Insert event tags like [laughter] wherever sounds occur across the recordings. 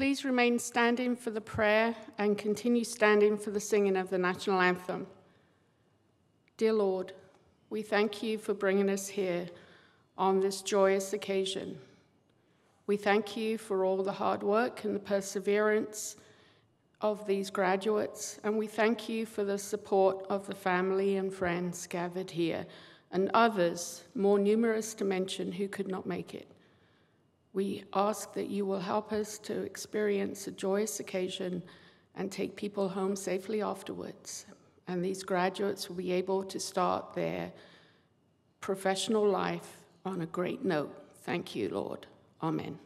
Please remain standing for the prayer and continue standing for the singing of the national anthem. Dear Lord, we thank you for bringing us here on this joyous occasion. We thank you for all the hard work and the perseverance of these graduates, and we thank you for the support of the family and friends gathered here and others, more numerous to mention, who could not make it. We ask that you will help us to experience a joyous occasion and take people home safely afterwards. And these graduates will be able to start their professional life on a great note. Thank you, Lord. Amen.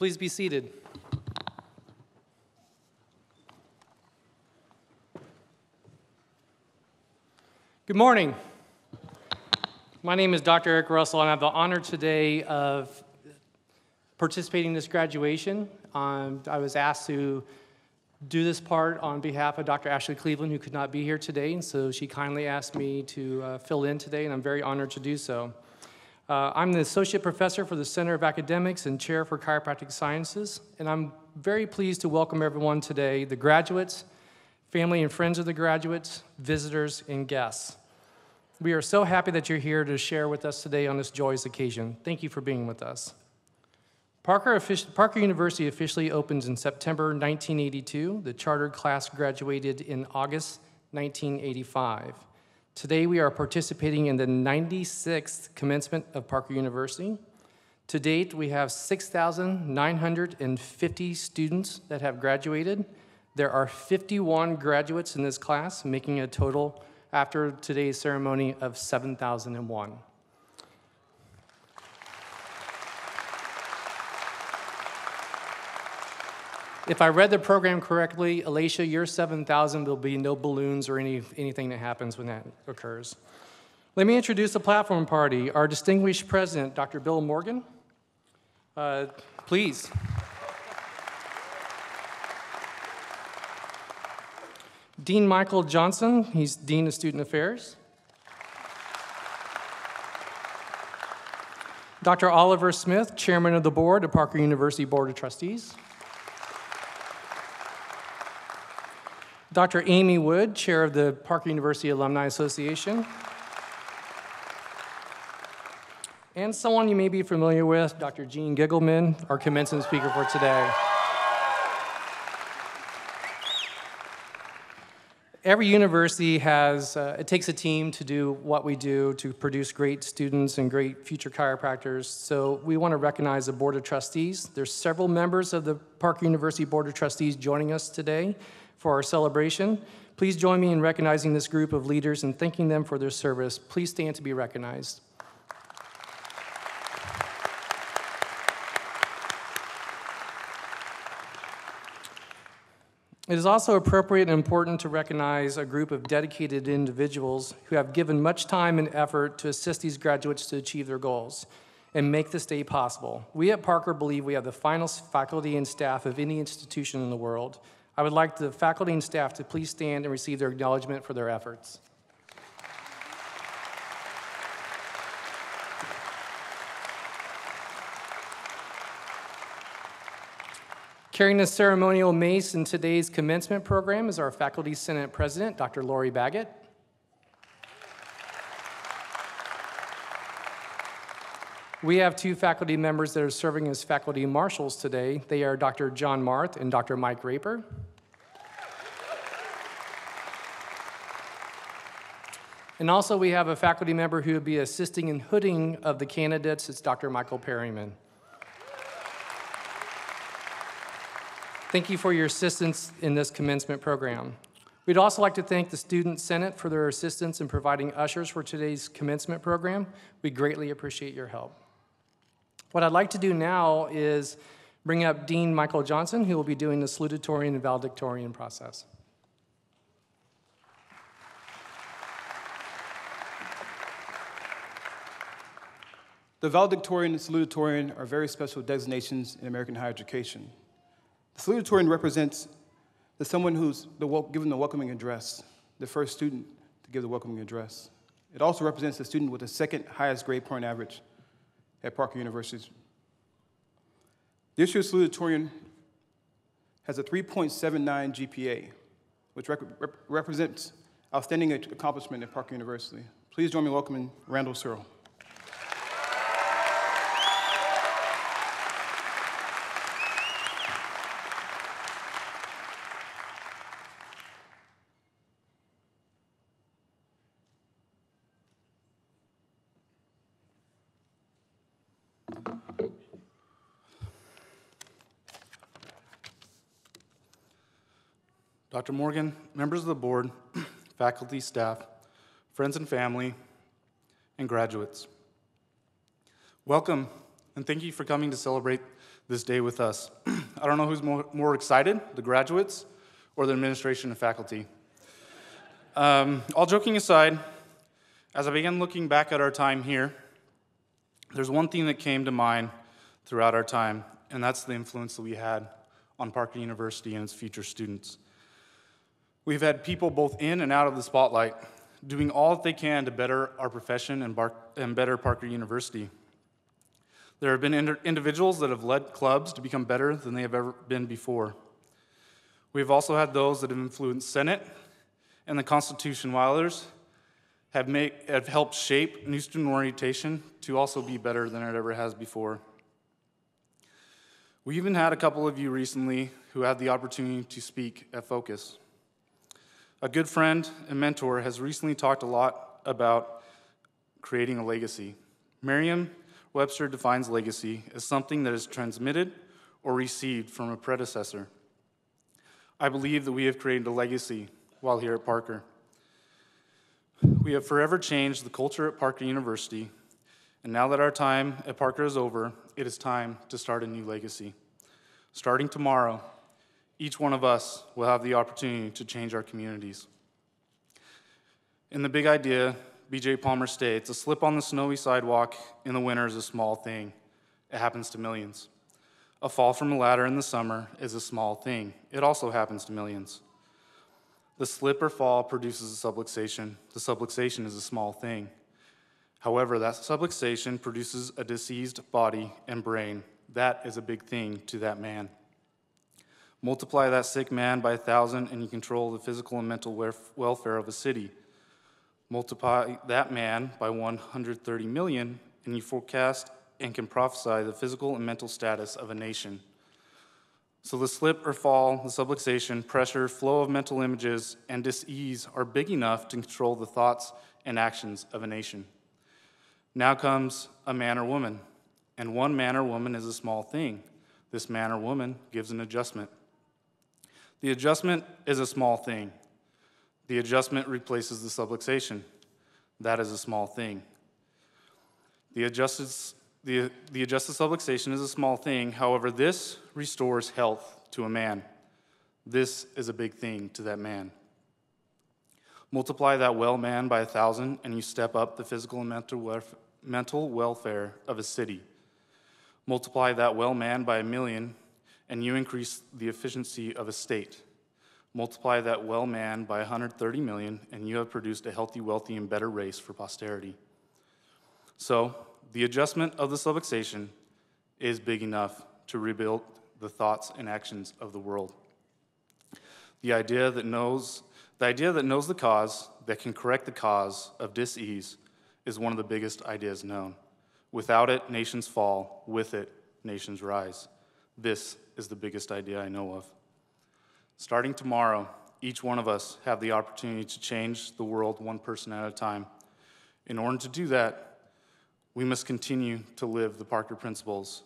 Please be seated. Good morning. My name is Dr. Eric Russell, and I have the honor today of participating in this graduation. Um, I was asked to do this part on behalf of Dr. Ashley Cleveland, who could not be here today, and so she kindly asked me to uh, fill in today, and I'm very honored to do so. Uh, I'm the Associate Professor for the Center of Academics and Chair for Chiropractic Sciences, and I'm very pleased to welcome everyone today, the graduates, family and friends of the graduates, visitors, and guests. We are so happy that you're here to share with us today on this joyous occasion. Thank you for being with us. Parker, Parker University officially opens in September 1982. The chartered class graduated in August 1985. Today we are participating in the 96th commencement of Parker University. To date, we have 6,950 students that have graduated. There are 51 graduates in this class, making a total after today's ceremony of 7,001. If I read the program correctly, Alicia, your 7,000, there'll be no balloons or any, anything that happens when that occurs. Let me introduce the platform party. Our distinguished president, Dr. Bill Morgan. Uh, please. Dean Michael Johnson, he's Dean of Student Affairs. Dr. Oliver Smith, Chairman of the Board of Parker University Board of Trustees. Dr. Amy Wood, Chair of the Parker University Alumni Association. And someone you may be familiar with, Dr. Gene Giggleman, our commencement speaker for today. Every university has, uh, it takes a team to do what we do to produce great students and great future chiropractors. So we want to recognize the Board of Trustees. There's several members of the Parker University Board of Trustees joining us today for our celebration. Please join me in recognizing this group of leaders and thanking them for their service. Please stand to be recognized. It is also appropriate and important to recognize a group of dedicated individuals who have given much time and effort to assist these graduates to achieve their goals and make this day possible. We at Parker believe we have the finest faculty and staff of any institution in the world. I would like the faculty and staff to please stand and receive their acknowledgement for their efforts. Carrying the ceremonial mace in today's commencement program is our Faculty Senate President, Dr. Lori Baggett. We have two faculty members that are serving as faculty marshals today. They are Dr. John Marth and Dr. Mike Raper. And also, we have a faculty member who will be assisting in hooding of the candidates. It's Dr. Michael Perryman. Thank you for your assistance in this commencement program. We'd also like to thank the Student Senate for their assistance in providing ushers for today's commencement program. We greatly appreciate your help. What I'd like to do now is bring up Dean Michael Johnson, who will be doing the salutatorian and valedictorian process. The valedictorian and salutatorian are very special designations in American higher education. The salutatorian represents the someone who's the given the welcoming address, the first student to give the welcoming address. It also represents the student with the second highest grade point average at Parker University. This year's salutatorian has a 3.79 GPA, which rep- represents outstanding accomplishment at Parker University. Please join me in welcoming Randall Searle. Dr. Morgan, members of the board, [clears throat] faculty, staff, friends and family, and graduates. Welcome, and thank you for coming to celebrate this day with us. [clears throat] I don't know who's more, more excited, the graduates or the administration and faculty. Um, all joking aside, as I began looking back at our time here, there's one thing that came to mind throughout our time, and that's the influence that we had on Parker University and its future students. We've had people both in and out of the spotlight doing all that they can to better our profession and, bar- and better Parker University. There have been ind- individuals that have led clubs to become better than they have ever been before. We've also had those that have influenced Senate and the Constitution, while others have, made, have helped shape new student orientation to also be better than it ever has before. We even had a couple of you recently who had the opportunity to speak at Focus. A good friend and mentor has recently talked a lot about creating a legacy. Merriam Webster defines legacy as something that is transmitted or received from a predecessor. I believe that we have created a legacy while here at Parker. We have forever changed the culture at Parker University, and now that our time at Parker is over, it is time to start a new legacy. Starting tomorrow, each one of us will have the opportunity to change our communities. In the big idea, BJ Palmer states a slip on the snowy sidewalk in the winter is a small thing. It happens to millions. A fall from a ladder in the summer is a small thing. It also happens to millions. The slip or fall produces a subluxation. The subluxation is a small thing. However, that subluxation produces a diseased body and brain. That is a big thing to that man. Multiply that sick man by a thousand, and you control the physical and mental welfare of a city. Multiply that man by 130 million, and you forecast and can prophesy the physical and mental status of a nation. So the slip or fall, the subluxation, pressure, flow of mental images, and disease are big enough to control the thoughts and actions of a nation. Now comes a man or woman, and one man or woman is a small thing. This man or woman gives an adjustment. The adjustment is a small thing. The adjustment replaces the subluxation. That is a small thing. The adjusted the, the adjusted subluxation is a small thing. However, this restores health to a man. This is a big thing to that man. Multiply that well man by a thousand, and you step up the physical and mental, welf- mental welfare of a city. Multiply that well man by a million, and you increase the efficiency of a state. Multiply that well man by 130 million, and you have produced a healthy, wealthy, and better race for posterity. So, the adjustment of the subluxation is big enough to rebuild the thoughts and actions of the world. The idea that knows the idea that knows the cause, that can correct the cause of dis-ease, is one of the biggest ideas known. Without it, nations fall. With it, nations rise. This is the biggest idea I know of. Starting tomorrow, each one of us have the opportunity to change the world one person at a time. In order to do that, we must continue to live the Parker principles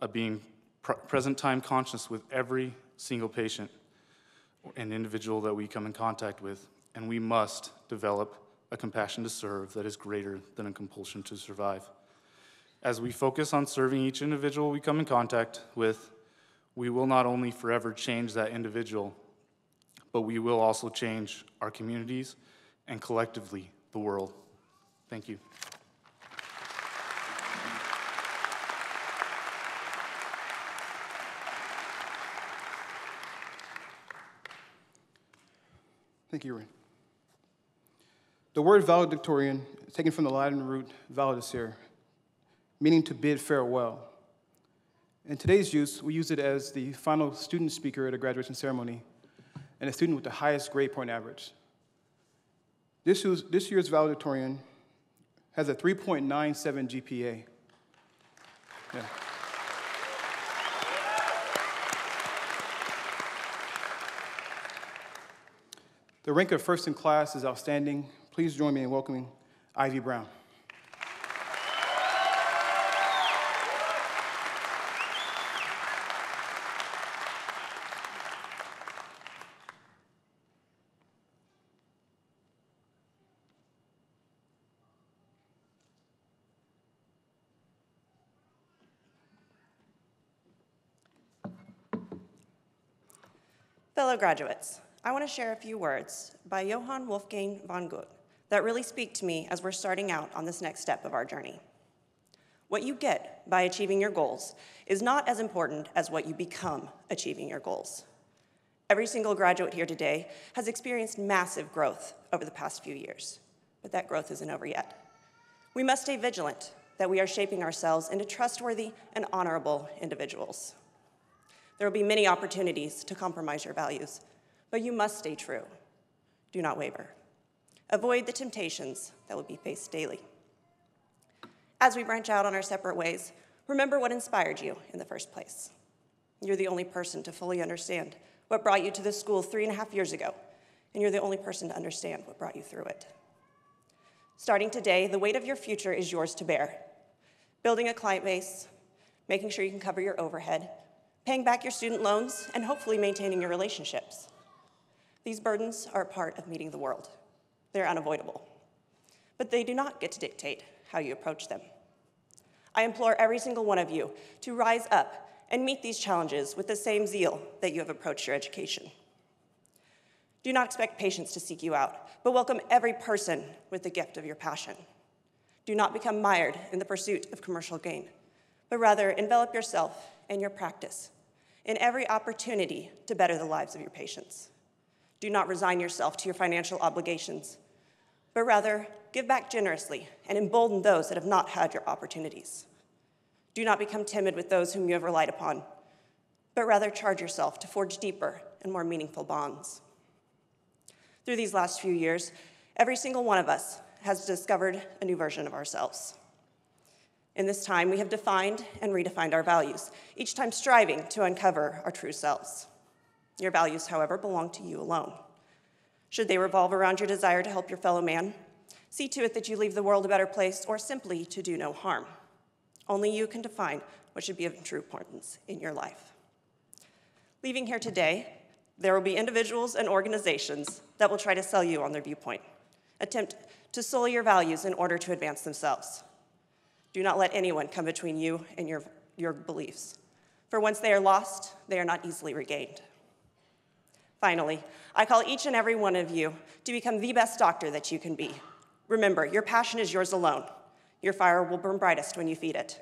of being pr- present time conscious with every single patient and individual that we come in contact with, and we must develop a compassion to serve that is greater than a compulsion to survive. As we focus on serving each individual we come in contact with, we will not only forever change that individual, but we will also change our communities and collectively the world. Thank you. Thank you, Ray. The word valedictorian is taken from the Latin root valedicere, meaning to bid farewell. In today's use, we use it as the final student speaker at a graduation ceremony and a student with the highest grade point average. This year's, this year's valedictorian has a 3.97 GPA. Yeah. The rank of first in class is outstanding. Please join me in welcoming Ivy Brown. Fellow graduates, I want to share a few words by Johann Wolfgang von Goethe that really speak to me as we're starting out on this next step of our journey. What you get by achieving your goals is not as important as what you become achieving your goals. Every single graduate here today has experienced massive growth over the past few years, but that growth isn't over yet. We must stay vigilant that we are shaping ourselves into trustworthy and honorable individuals. There will be many opportunities to compromise your values, but you must stay true. Do not waver. Avoid the temptations that will be faced daily. As we branch out on our separate ways, remember what inspired you in the first place. You're the only person to fully understand what brought you to this school three and a half years ago, and you're the only person to understand what brought you through it. Starting today, the weight of your future is yours to bear. Building a client base, making sure you can cover your overhead, paying back your student loans, and hopefully maintaining your relationships. These burdens are a part of meeting the world. They're unavoidable. But they do not get to dictate how you approach them. I implore every single one of you to rise up and meet these challenges with the same zeal that you have approached your education. Do not expect patients to seek you out, but welcome every person with the gift of your passion. Do not become mired in the pursuit of commercial gain, but rather envelop yourself and your practice in every opportunity to better the lives of your patients. Do not resign yourself to your financial obligations, but rather give back generously and embolden those that have not had your opportunities. Do not become timid with those whom you have relied upon, but rather charge yourself to forge deeper and more meaningful bonds. Through these last few years, every single one of us has discovered a new version of ourselves. In this time, we have defined and redefined our values, each time striving to uncover our true selves. Your values, however, belong to you alone. Should they revolve around your desire to help your fellow man, see to it that you leave the world a better place or simply to do no harm. Only you can define what should be of true importance in your life. Leaving here today, there will be individuals and organizations that will try to sell you on their viewpoint, attempt to sully your values in order to advance themselves. Do not let anyone come between you and your, your beliefs. For once they are lost, they are not easily regained. Finally, I call each and every one of you to become the best doctor that you can be. Remember, your passion is yours alone. Your fire will burn brightest when you feed it.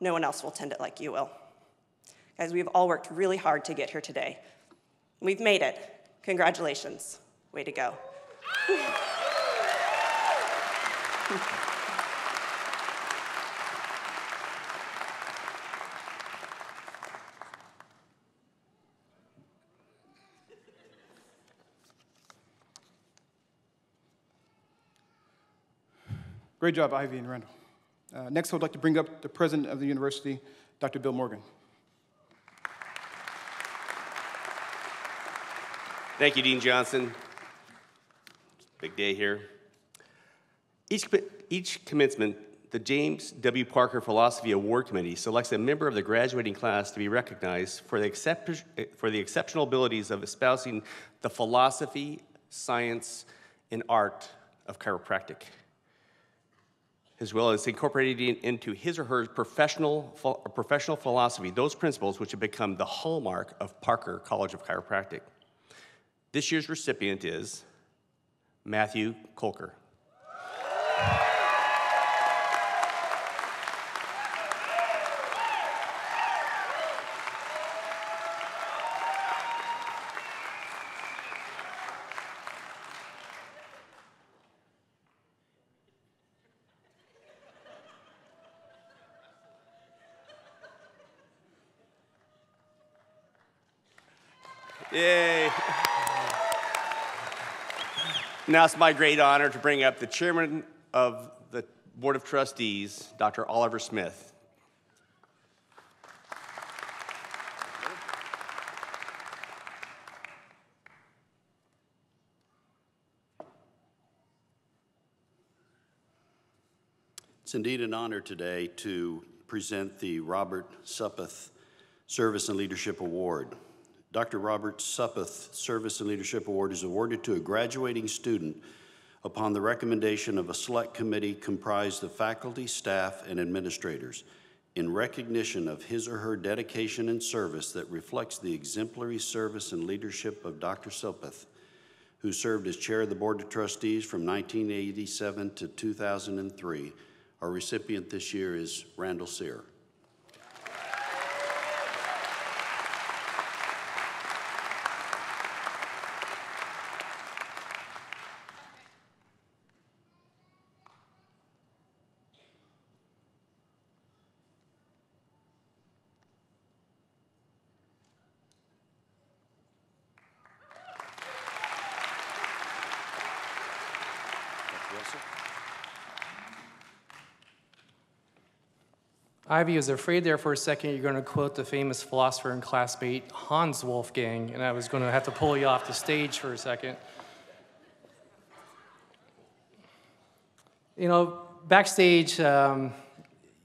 No one else will tend it like you will. Guys, we've all worked really hard to get here today. We've made it, Congratulations. Way to go. [laughs] Great job, Ivy and Randall. Uh, next, I would like to bring up the president of the university, Dr. Bill Morgan. Thank you, Dean Johnson. Big day here. Each, each commencement, the James W. Parker Philosophy Award Committee selects a member of the graduating class to be recognized for the, excep- for the exceptional abilities of espousing the philosophy, science, and art of chiropractic, as well as incorporating into his or her professional, professional philosophy those principles which have become the hallmark of Parker College of Chiropractic. This year's recipient is Matthew Kolker. Now it's my great honor to bring up the chairman of the Board of Trustees, Dr. Oliver Smith. It's indeed an honor today to present the Robert Suppeth Service and Leadership Award. Dr. Robert Suppeth Service and Leadership Award is awarded to a graduating student upon the recommendation of a select committee comprised of faculty, staff, and administrators in recognition of his or her dedication and service that reflects the exemplary service and leadership of Dr. Suppeth, who served as chair of the Board of Trustees from 1987 to 2003. Our recipient this year is Randall Sear. Dr. Russell? Ivy was afraid there for a second you're going to quote the famous philosopher and classmate Hans Wolfgang, and I was going to have to pull you off the stage for a second. You know, backstage, um,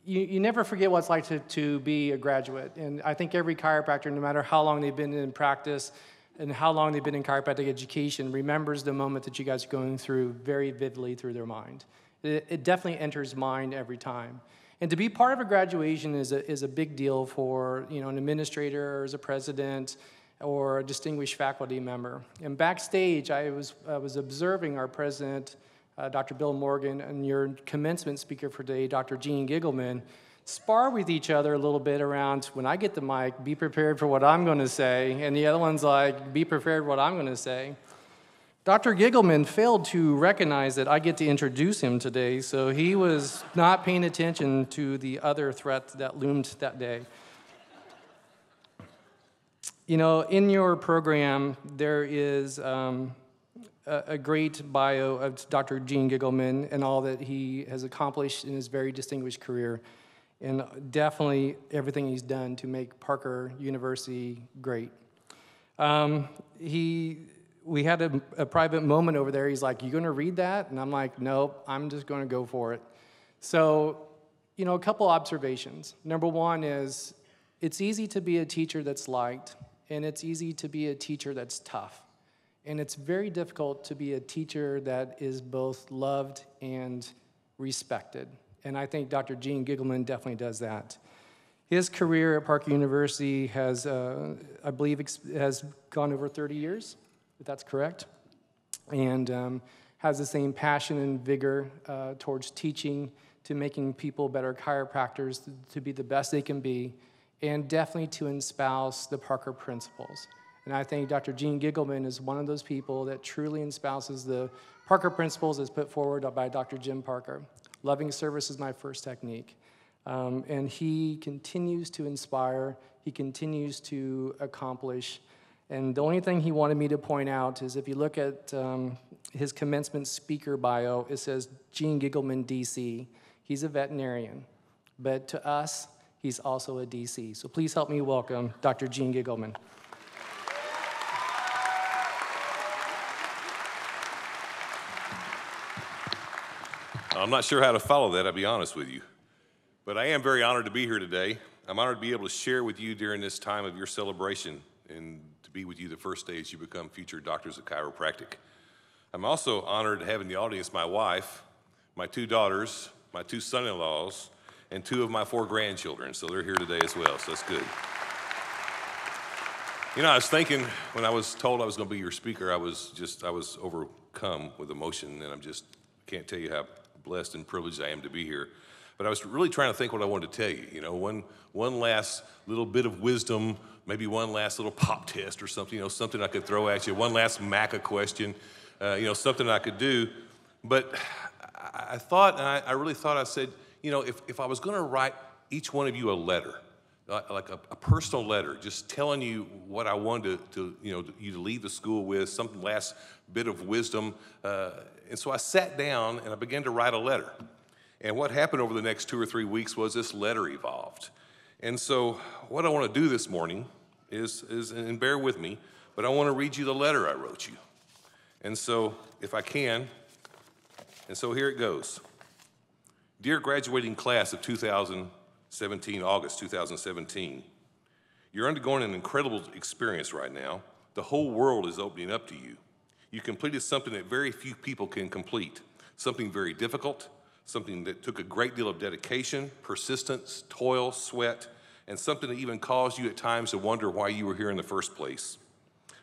you, you never forget what it's like to, to be a graduate. And I think every chiropractor, no matter how long they've been in practice and how long they've been in chiropractic education, remembers the moment that you guys are going through very vividly through their mind. It, it definitely enters mind every time. And to be part of a graduation is a, is a big deal for you know, an administrator or as a president or a distinguished faculty member. And backstage, I was, I was observing our president, uh, Dr. Bill Morgan, and your commencement speaker for today, Dr. Gene Giggleman, spar with each other a little bit around when I get the mic, be prepared for what I'm going to say, and the other one's like, be prepared for what I'm going to say. Dr. Giggleman failed to recognize that I get to introduce him today, so he was not paying attention to the other threat that loomed that day. You know, in your program, there is um, a, a great bio of Dr. Gene Giggleman and all that he has accomplished in his very distinguished career, and definitely everything he's done to make Parker University great. Um, he we had a, a, private moment over there. He's like, You gonna read that? And I'm like, Nope, I'm just gonna go for it. So, you know, a couple observations. Number one is it's easy to be a teacher that's liked, and it's easy to be a teacher that's tough. And it's very difficult to be a teacher that is both loved and respected. And I think Dr. Gene Giggleman definitely does that. His career at Parker University has, uh, I believe, has gone over 30 years if that's correct, and um, has the same passion and vigor uh, towards teaching to making people better chiropractors to, be the best they can be, and definitely to espouse the Parker principles. And I think Dr. Gene Giggleman is one of those people that truly espouses the Parker principles as put forward by Dr. Jim Parker. Loving service is my first technique. Um, and he continues to inspire, he continues to accomplish. And the only thing he wanted me to point out is if you look at um, his commencement speaker bio, it says Gene Giggleman, DC. He's a veterinarian, but to us, he's also a DC. So please help me welcome Dr. Gene Giggleman. I'm not sure how to follow that, I'll be honest with you. But I am very honored to be here today. I'm honored to be able to share with you during this time of your celebration and be with you the first day as you become future doctors of chiropractic. I'm also honored to have in the audience my wife, my two daughters, my two son in laws, and two of my four grandchildren. So they're here today as well, so that's good. You know, I was thinking when I was told I was going to be your speaker, I was just, I was overcome with emotion, and I'm just, can't tell you how blessed and privileged I am to be here. But I was really trying to think what I wanted to tell you. You know, one, one last little bit of wisdom, maybe one last little pop test or something, you know, something I could throw at you, one last MACA question, uh, you know, something I could do. But I, thought, and I, I, really thought, I said, you know, if, if I was going to write each one of you a letter, like a, a, personal letter, just telling you what I wanted to, to, you know, you to leave the school with, some last bit of wisdom. Uh, and so I sat down and I began to write a letter. And what happened over the next two or three weeks was this letter evolved. And so what I want to do this morning is, is and bear with me, but I want to read you the letter I wrote you. And so if I can, and so here it goes. Dear graduating class of 2017, August 2017, you're undergoing an incredible experience right now. The whole world is opening up to you. You completed something that very few people can complete, something very difficult, something that took a great deal of dedication, persistence, toil, sweat, and something that even caused you at times to wonder why you were here in the first place.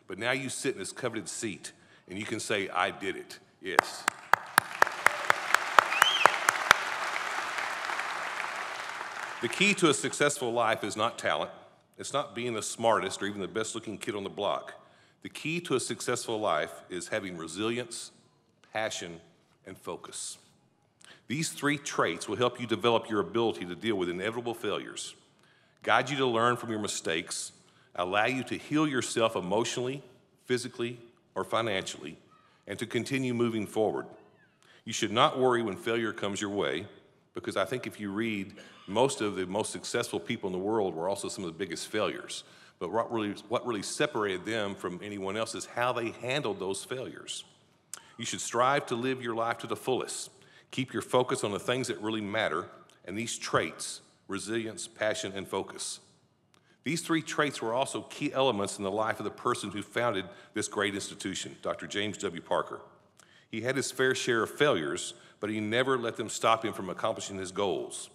But now you sit in this coveted seat and you can say, I did it. Yes. The key to a successful life is not talent. It's not being the smartest or even the best looking kid on the block. The key to a successful life is having resilience, passion, and focus. These three traits will help you develop your ability to deal with inevitable failures, guide you to learn from your mistakes, allow you to heal yourself emotionally, physically, or financially, and to continue moving forward. You should not worry when failure comes your way, because I think if you read, most of the most successful people in the world were also some of the biggest failures. But what really, what really separated them from anyone else is how they handled those failures. You should strive to live your life to the fullest. Keep your focus on the things that really matter, and these traits resilience, passion, and focus. These three traits were also key elements in the life of the person who founded this great institution, Dr. James W. Parker. He had his fair share of failures, but he never let them stop him from accomplishing his goals.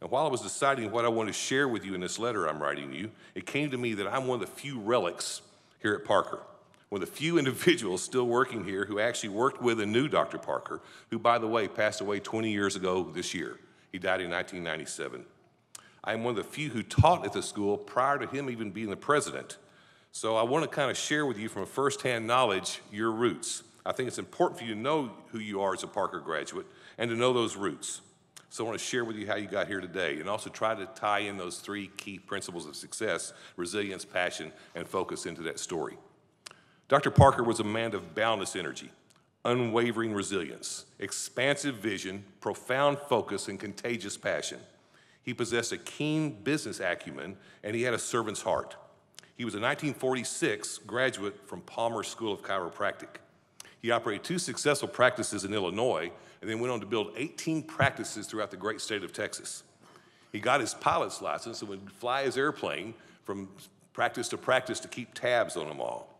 And while I was deciding what I want to share with you in this letter I'm writing you, it came to me that I'm one of the few relics here at Parker, one of the few [laughs] individuals still working here who actually worked with and knew Dr. Parker, who, by the way, passed away 20 years ago this year. He died in 1997. I am one of the few who taught at the school prior to him even being the president. So I want to kind of share with you from firsthand knowledge your roots. I think it's important for you to know who you are as a Parker graduate and to know those roots. So I want to share with you how you got here today and also try to tie in those three key principles of success resilience, passion, and focus into that story. Dr. Parker was a man of boundless energy, unwavering resilience, expansive vision, profound focus, and contagious passion. He possessed a keen business acumen and he had a servant's heart. He was a 1946 graduate from Palmer School of Chiropractic. He operated two successful practices in Illinois and then went on to build 18 practices throughout the great state of Texas. He got his pilot's license and would fly his airplane from practice to practice to keep tabs on them all.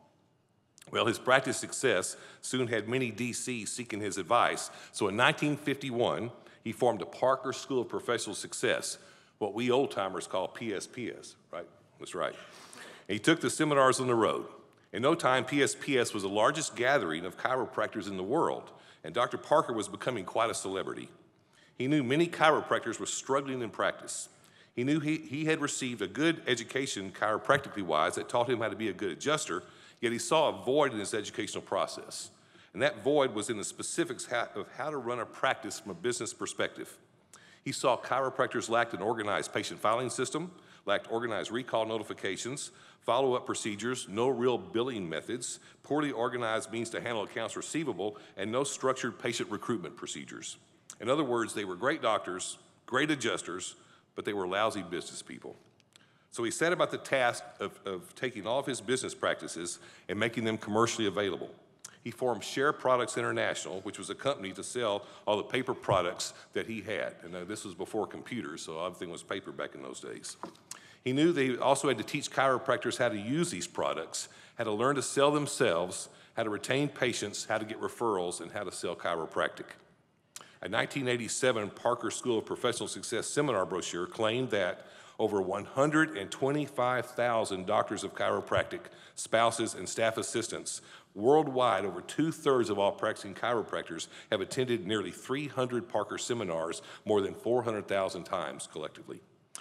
Well, his practice success soon had many DCs seeking his advice. So in 1951, he formed a Parker School of Professional Success, what we old timers call PSPS, right? That's right. And he took the seminars on the road. In no time, PSPS was the largest gathering of chiropractors in the world and Dr. Parker was becoming quite a celebrity. He knew many chiropractors were struggling in practice. He knew he, he had received a good education, chiropractically wise, that taught him how to be a good adjuster, yet he saw a void in his educational process. And that void was in the specifics of how to run a practice from a business perspective. He saw chiropractors lacked an organized patient filing system, lacked organized recall notifications, follow up procedures, no real billing methods, poorly organized means to handle accounts receivable, and no structured patient recruitment procedures. In other words, they were great doctors, great adjusters, but they were lousy business people. So he set about the task of, of taking all of his business practices and making them commercially available. He formed Share Products International, which was a company to sell all the paper products that he had. And uh, this was before computers, so everything was paper back in those days. He knew they also had to teach chiropractors how to use these products, how to learn to sell themselves, how to retain patients, how to get referrals, and how to sell chiropractic. A 1987 Parker School of Professional Success seminar brochure claimed that over 125,000 doctors of chiropractic, spouses, and staff assistants worldwide, over two thirds of all practicing chiropractors have attended nearly 300 Parker seminars more than 400,000 times collectively,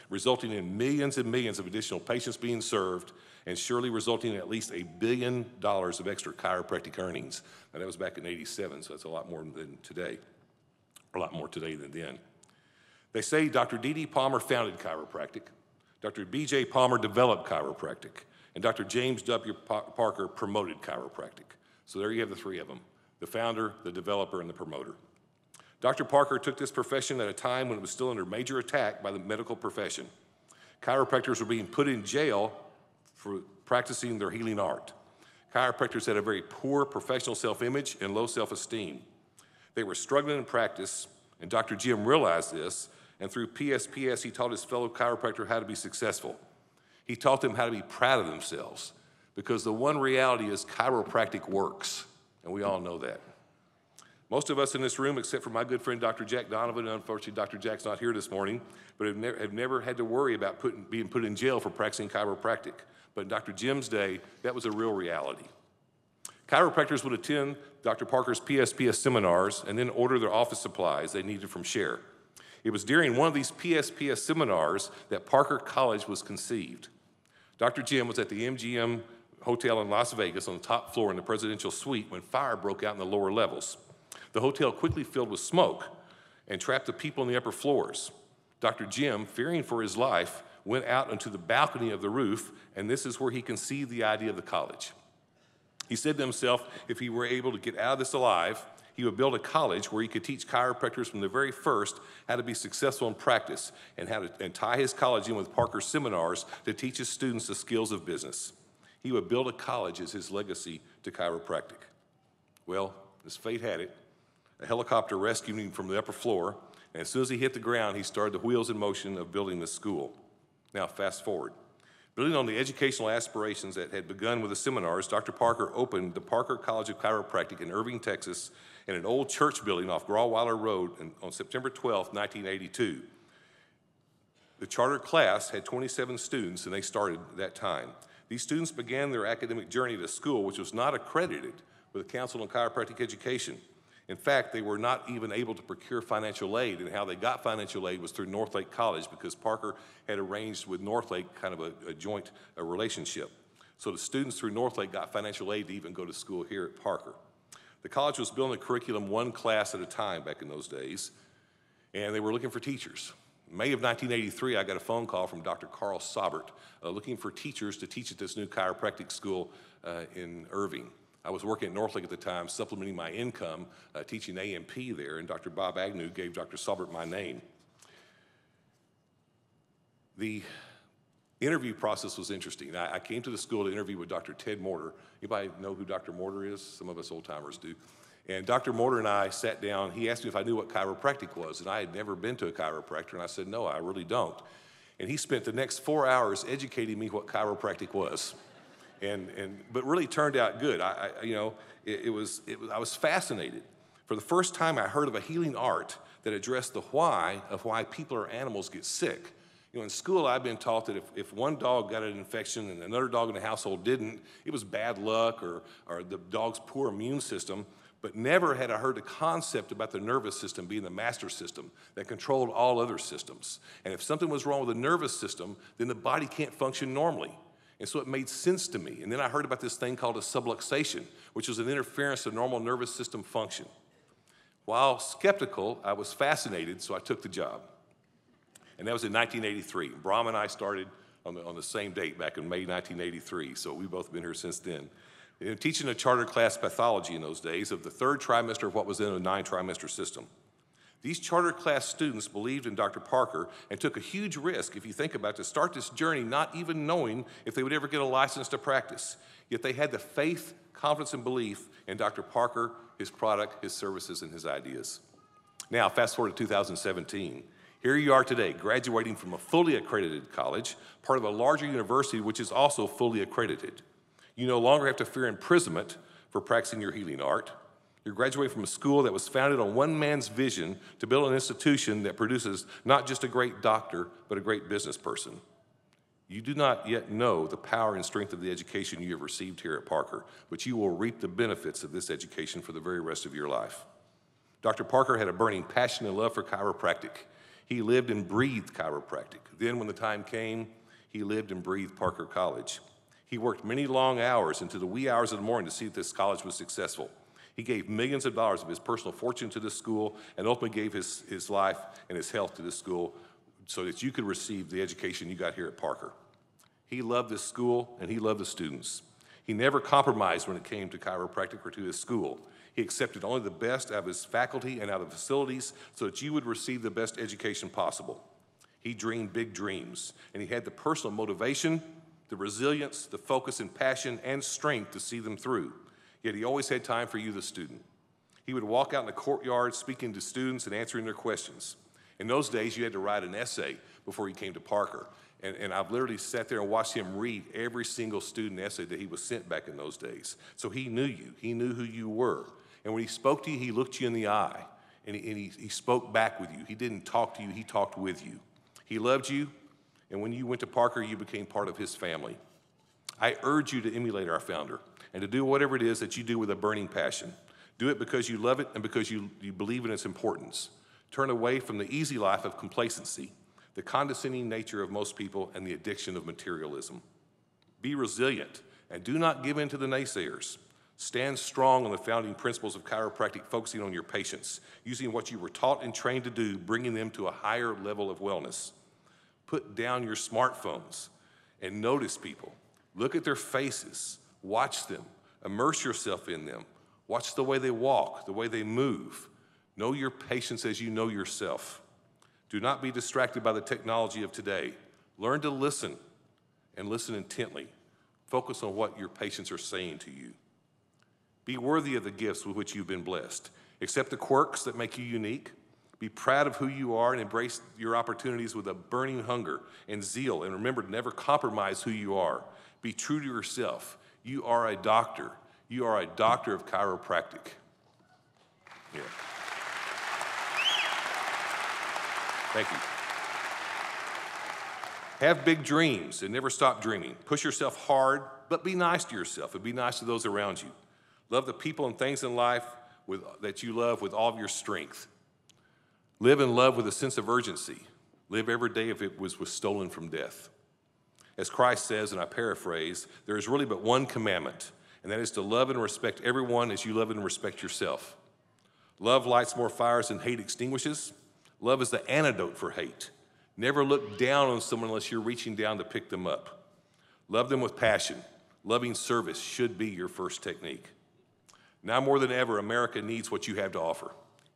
resulting in millions and millions of additional patients being served and surely resulting in at least a billion dollars of extra chiropractic earnings. Now, that was back in 87, so that's a lot more than today a lot more today than then. They say Dr. D.D. Palmer founded chiropractic, Dr. B.J. Palmer developed chiropractic, and Dr. James W. Parker promoted chiropractic. So there you have the three of them the founder, the developer, and the promoter. Dr. Parker took this profession at a time when it was still under major attack by the medical profession. Chiropractors were being put in jail for practicing their healing art. Chiropractors had a very poor professional self image and low self esteem. They were struggling in practice, and Dr. Jim realized this, and through PSPS, he taught his fellow chiropractor how to be successful. He taught them how to be proud of themselves, because the one reality is chiropractic works, and we all know that. Most of us in this room, except for my good friend Dr. Jack Donovan, and unfortunately Dr. Jack's not here this morning, but have, ne- have never had to worry about putting, being put in jail for practicing chiropractic. But in Dr. Jim's day, that was a real reality. Chiropractors would attend Dr. Parker's PSPS seminars and then order their office supplies they needed from Share. It was during one of these PSPS seminars that Parker College was conceived. Dr. Jim was at the MGM Hotel in Las Vegas on the top floor in the presidential suite when fire broke out in the lower levels. The hotel quickly filled with smoke and trapped the people in the upper floors. Dr. Jim, fearing for his life, went out onto the balcony of the roof, and this is where he conceived the idea of the college. He said to himself, if he were able to get out of this alive, he would build a college where he could teach chiropractors from the very first how to be successful in practice and how to and tie his college in with Parker seminars to teach his students the skills of business. He would build a college as his legacy to chiropractic. Well, as fate had it, a helicopter rescued him from the upper floor, and as soon as he hit the ground, he started the wheels in motion of building the school. Now, fast forward. Building on the educational aspirations that had begun with the seminars, Dr. Parker opened the Parker College of Chiropractic in Irving, Texas, in an old church building off Grauwyler Road in- on September 12, 1982. The charter class had 27 students, and they started at that time. These students began their academic journey to school, which was not accredited with the Council on Chiropractic Education. In fact, they were not even able to procure financial aid, and how they got financial aid was through Northlake College because Parker had arranged with Northlake kind of a, a joint a relationship. So the students through Northlake got financial aid to even go to school here at Parker. The college was building a curriculum one class at a time back in those days, and they were looking for teachers. May of 1983, I got a phone call from Dr. Carl Sobert uh, looking for teachers to teach at this new chiropractic school uh, in Irving. I was working at Northlake at the time, supplementing my income, uh, teaching A&P there, and Dr. Bob Agnew gave Dr. Sobert my name. The interview process was interesting. I, I came to the school to interview with Dr. Ted Mortar. Anybody know who Dr. Mortar is? Some of us old timers do. And Dr. Mortar and I sat down. He asked me if I knew what chiropractic was, and I had never been to a chiropractor, and I said, No, I really don't. And he spent the next four hours educating me what chiropractic was. And, and, but really turned out good. I, I you know, it, it, was, it was, I was fascinated. For the first time, I heard of a healing art that addressed the why of why people or animals get sick. You know, in school, I've been taught that if, if one dog got an infection and another dog in the household didn't, it was bad luck or, or the dog's poor immune system. but never had I heard the concept about the nervous system being the master system that controlled all other systems. And if something was wrong with the nervous system, then the body can't function normally. And so it made sense to me. And then I heard about this thing called a subluxation, which is an interference of normal nervous system function. While skeptical, I was fascinated, so I took the job. And that was in 1983. Brahm and I started on the, on the same date back in May 1983, so we've both been here since then. Teaching a charter class pathology in those days of the third trimester of what was then a nine trimester system. These charter class students believed in Dr. Parker and took a huge risk, if you think about it, to start this journey not even knowing if they would ever get a license to practice. Yet they had the faith, confidence, and belief in Dr. Parker, his product, his services, and his ideas. Now, fast forward to 2017. Here you are today, graduating from a fully accredited college, part of a larger university which is also fully accredited. You no longer have to fear imprisonment for practicing your healing art. You're graduating from a school that was founded on one man's vision to build an institution that produces not just a great doctor, but a great business person. You do not yet know the power and strength of the education you have received here at Parker, but you will reap the benefits of this education for the very rest of your life. Dr. Parker had a burning passion and love for chiropractic. He lived and breathed chiropractic. Then, when the time came, he lived and breathed Parker College. He worked many long hours into the wee hours of the morning to see if this college was successful. He gave millions of dollars of his personal fortune to this school and ultimately gave his, his life and his health to this school so that you could receive the education you got here at Parker. He loved this school and he loved the students. He never compromised when it came to chiropractic or to his school. He accepted only the best out of his faculty and out of facilities so that you would receive the best education possible. He dreamed big dreams, and he had the personal motivation, the resilience, the focus and passion and strength to see them through. Yet he always had time for you, the student. He would walk out in the courtyard speaking to students and answering their questions. In those days, you had to write an essay before you came to Parker. And, and, I've literally sat there and watched him read every single student essay that he was sent back in those days. So he knew you, he knew who you were. And when he spoke to you, he looked you in the eye and he, and he, he spoke back with you. He didn't talk to you, he talked with you. He loved you, and when you went to Parker, you became part of his family. I urge you to emulate our founder and to do whatever it is that you do with a burning passion. Do it because you love it and because you, you believe in its importance. Turn away from the easy life of complacency, the condescending nature of most people, and the addiction of materialism. Be resilient and do not give in to the naysayers. Stand strong on the founding principles of chiropractic, focusing on your patients, using what you were taught and trained to do, bringing them to a higher level of wellness. Put down your smartphones and notice people. Look at their faces, watch them, immerse yourself in them. Watch the way they walk, the way they move. Know your patients as you know yourself. Do not be distracted by the technology of today. Learn to listen and listen intently. Focus on what your patients are saying to you. Be worthy of the gifts with which you've been blessed. Accept the quirks that make you unique. Be proud of who you are and embrace your opportunities with a burning hunger and zeal. And remember to never compromise who you are. Be true to yourself. You are a doctor. You are a doctor of chiropractic. Yeah. Thank you. Have big dreams and never stop dreaming. Push yourself hard, but be nice to yourself and be nice to those around you. Love the people and things in life with, that you love with all of your strength. Live in love with a sense of urgency. Live every day if it was, was stolen from death. As Christ says, and I paraphrase, there is really but one commandment, and that is to love and respect everyone as you love and respect yourself. Love lights more fires than hate extinguishes. Love is the antidote for hate. Never look down on someone unless you're reaching down to pick them up. Love them with passion. Loving service should be your first technique. Now more than ever, America needs what you have to offer.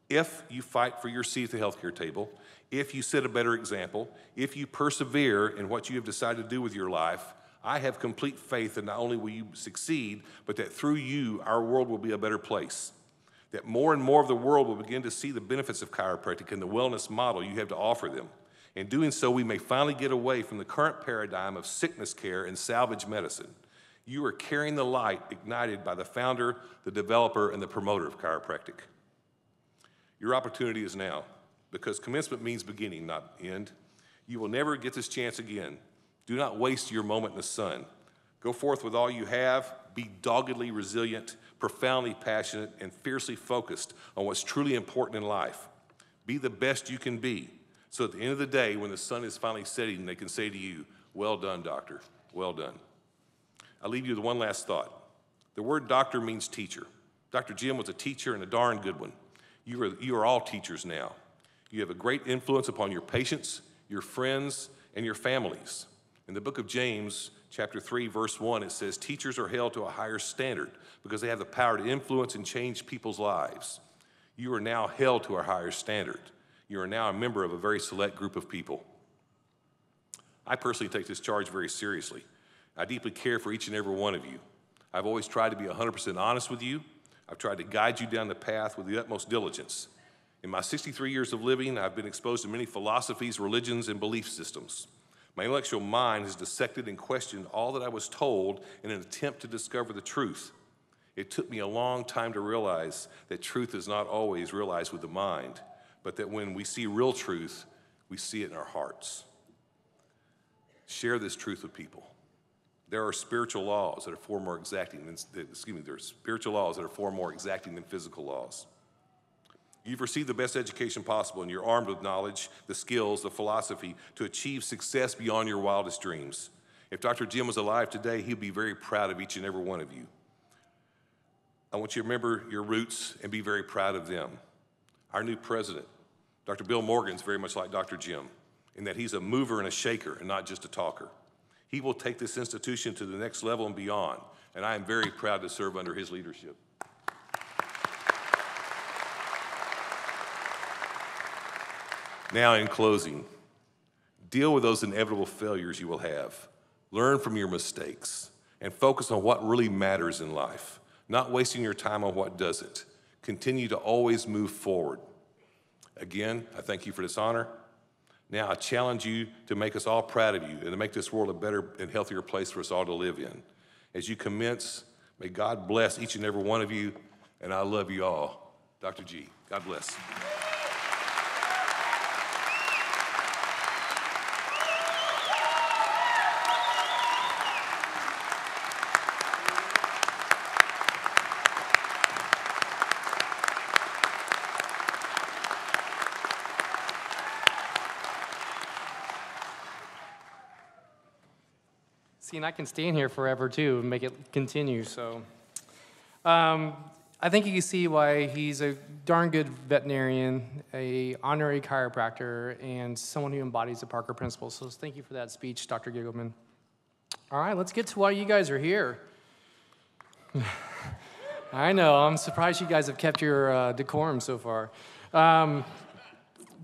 If you fight for your seat at the healthcare table, if you set a better example, if you persevere in what you have decided to do with your life, I have complete faith that not only will you succeed, but that through you, our world will be a better place. That more and more of the world will begin to see the benefits of chiropractic and the wellness model you have to offer them. In doing so, we may finally get away from the current paradigm of sickness care and salvage medicine you are carrying the light ignited by the founder, the developer, and the promoter of chiropractic. Your opportunity is now because commencement means beginning, not end. You will never get this chance again. Do not waste your moment in the sun. Go forth with all you have, be doggedly resilient, profoundly passionate, and fiercely focused on what's truly important in life. Be the best you can be, so at the end of the day, when the sun is finally setting, they can say to you, Well done, doctor, well done. I leave you with one last thought. The word doctor means teacher. Dr. Jim was a teacher and a darn good one. You are, you are all teachers now. You have a great influence upon your patients, your friends, and your families. In the book of James, chapter 3, verse 1, it says, Teachers are held to a higher standard because they have the power to influence and change people's lives. You are now held to a higher standard. You are now a member of a very select group of people. I personally take this charge very seriously. I deeply care for each and every one of you. I've always tried to be 100% honest with you. I've tried to guide you down the path with the utmost diligence. In my 63 years of living, I've been exposed to many philosophies, religions, and belief systems. My intellectual mind has dissected and questioned all that I was told in an attempt to discover the truth. It took me a long time to realize that truth is not always realized with the mind, but that when we see real truth, we see it in our hearts. Share this truth with people. There are spiritual laws that are far more exacting than, excuse me, there are spiritual laws that are far more exacting than physical laws. You've received the best education possible, and you're armed with knowledge, the skills, the philosophy to achieve success beyond your wildest dreams. If Dr. Jim was alive today, he'd be very proud of each and every one of you. I want you to remember your roots and be very proud of them. Our new president, Dr. Bill Morgan, is very much like Dr. Jim in that he's a mover and a shaker and not just a talker. He will take this institution to the next level and beyond, and I am very proud to serve under his leadership. Now, in closing, deal with those inevitable failures you will have. Learn from your mistakes and focus on what really matters in life, not wasting your time on what doesn't. Continue to always move forward. Again, I thank you for this honor. Now, I challenge you to make us all proud of you and to make this world a better and healthier place for us all to live in. As you commence, may God bless each and every one of you, and I love you all. Dr. G, God bless. I can stand here forever too and make it continue. So, um, I think you can see why he's a darn good veterinarian, a honorary chiropractor, and someone who embodies the Parker principles. So, thank you for that speech, Dr. Giggleman. All right, let's get to why you guys are here. [laughs] I know, I'm surprised you guys have kept your uh, decorum so far. Um,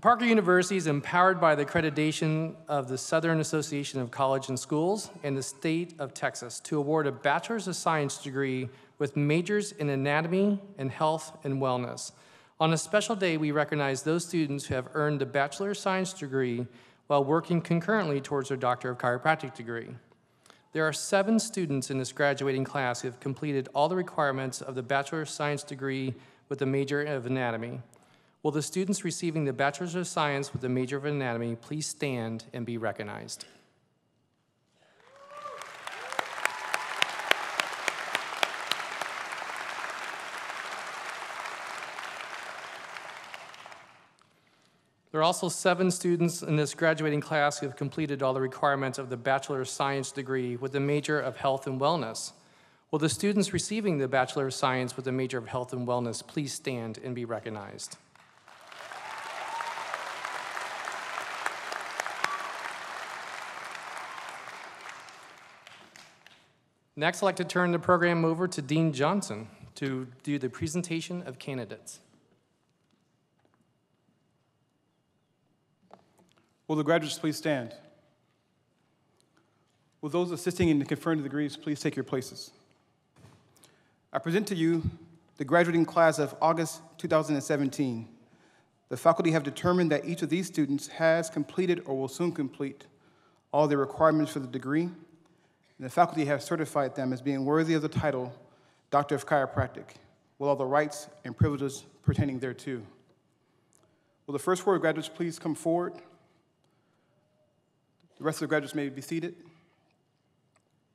Parker University is empowered by the accreditation of the Southern Association of College and Schools and the state of Texas to award a Bachelor's of Science degree with majors in anatomy and health and wellness. On a special day, we recognize those students who have earned a Bachelor of Science degree while working concurrently towards their Doctor of Chiropractic degree. There are seven students in this graduating class who have completed all the requirements of the Bachelor of Science degree with a major of anatomy. Will the students receiving the Bachelor's of Science with a major of anatomy please stand and be recognized? There are also seven students in this graduating class who have completed all the requirements of the Bachelor of Science degree with a major of Health and Wellness. Will the students receiving the Bachelor of Science with a major of Health and Wellness please stand and be recognized? Next, I'd like to turn the program over to Dean Johnson to do the presentation of candidates. Will the graduates please stand? Will those assisting in the conferring degrees please take your places? I present to you the graduating class of August 2017. The faculty have determined that each of these students has completed or will soon complete all the requirements for the degree, and the faculty have certified them as being worthy of the title Doctor of Chiropractic, with all the rights and privileges pertaining thereto. Will the first four graduates please come forward? The rest of the graduates may be seated.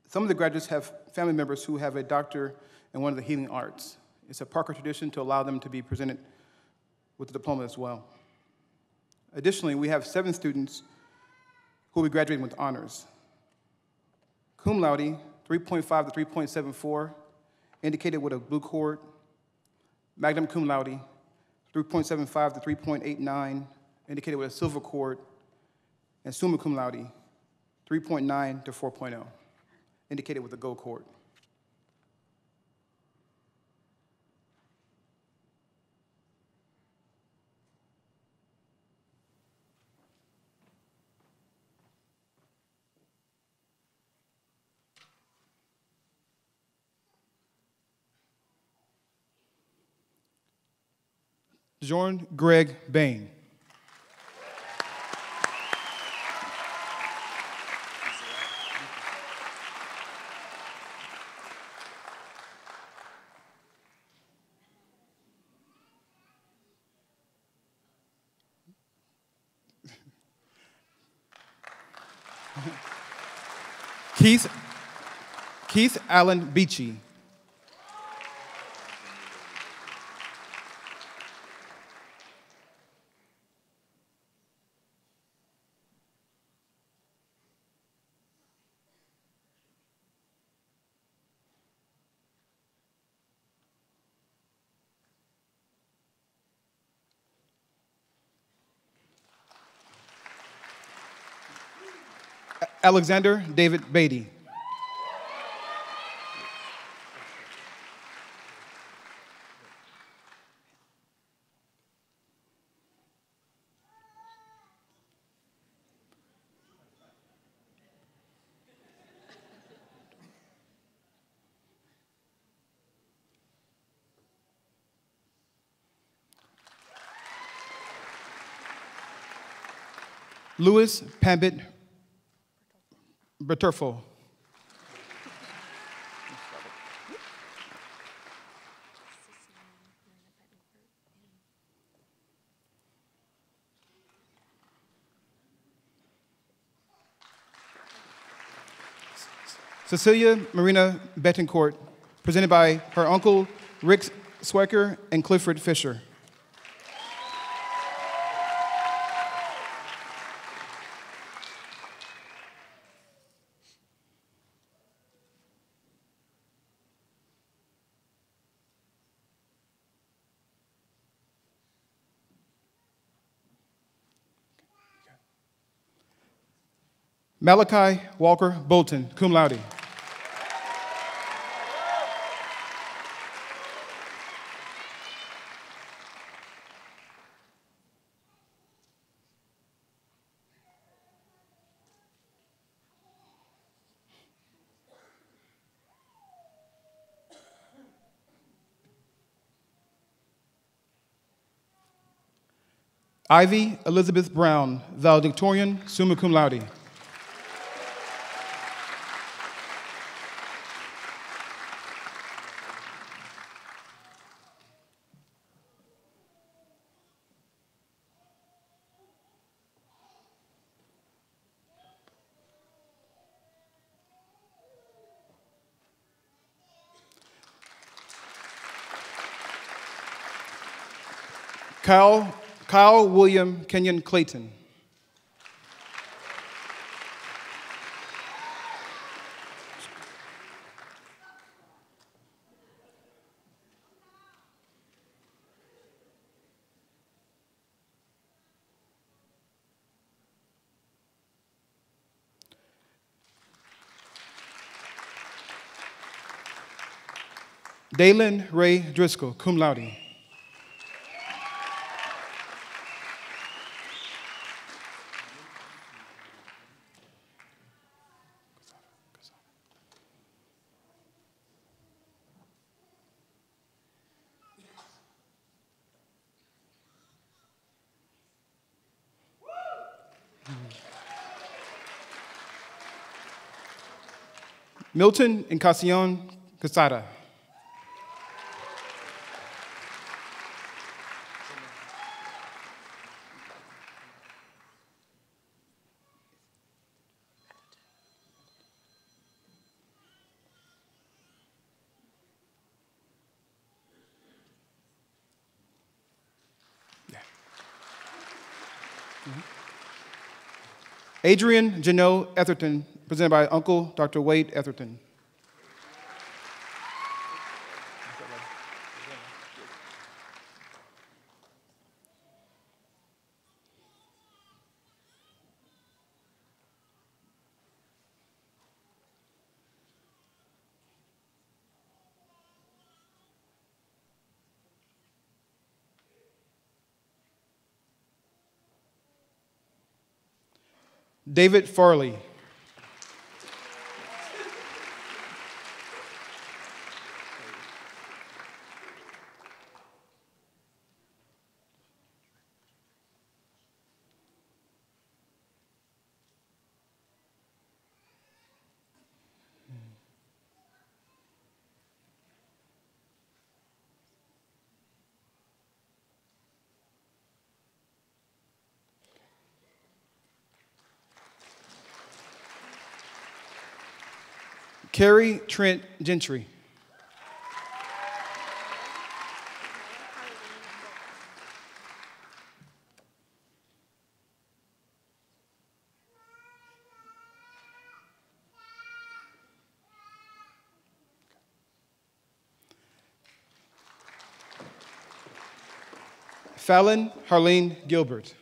Some of the graduates have family members who have a doctor in one of the healing arts. It's a Parker tradition to allow them to be presented with a diploma as well. Additionally, we have seven students who will be graduating with honors. Cum laude, 3.5 to 3.74, indicated with a blue cord. Magna cum laude, 3.75 to 3.89, indicated with a silver cord. And summa cum laude, 3.9 to 4.0, indicated with a gold cord. Jorn Greg Bain. Keith, Keith Allen Beachy. Alexander David Beatty. Louis Pambit Berturfo. Cecilia Marina Betancourt, presented by her uncle Rick Swecker and Clifford Fisher. Malachi Walker Bolton, cum laude. Ivy Elizabeth Brown, valedictorian, summa cum laude. Kyle, Kyle William Kenyon Clayton. Dalen Ray Driscoll, cum laude. Milton Encarnacion Quesada. Mm-hmm. Adrian Janot Etherton presented by Uncle Dr. Wade Etherton. David Farley. Carrie Trent Gentry. Fallon Harlene Gilbert.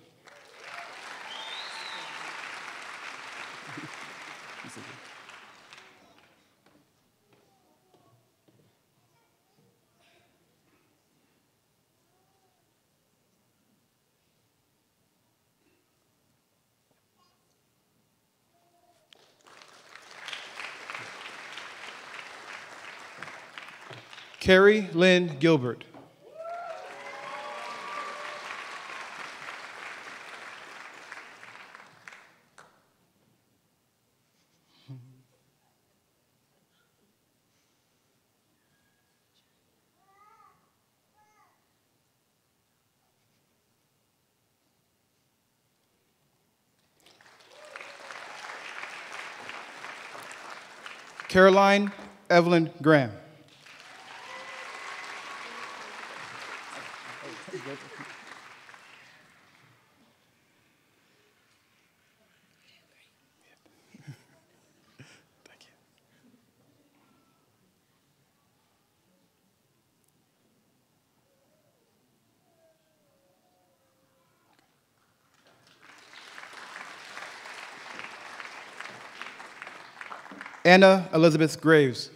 Carrie Lynn Gilbert. Caroline Evelyn Graham. Anna Elizabeth Graves.